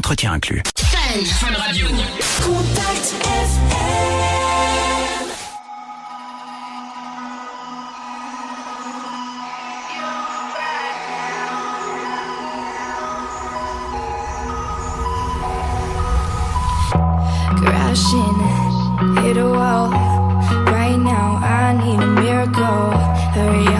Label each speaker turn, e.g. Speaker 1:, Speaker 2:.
Speaker 1: entretien inclus.
Speaker 2: Fun Radio. Contact.
Speaker 3: Crashing, hit a wall. Right now, I need a miracle. Hurry up